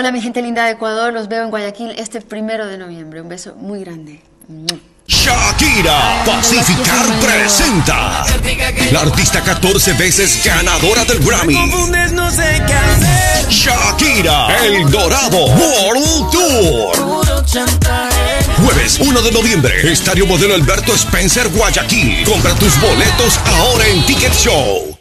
Hola mi gente linda de Ecuador, los veo en Guayaquil este primero de noviembre. Un beso muy grande. Shakira Pacificar presenta la artista 14 veces ganadora del Grammy. Shakira El Dorado World Tour. Jueves 1 de noviembre, Estadio Modelo Alberto Spencer Guayaquil. Compra tus boletos ahora en Ticket Show.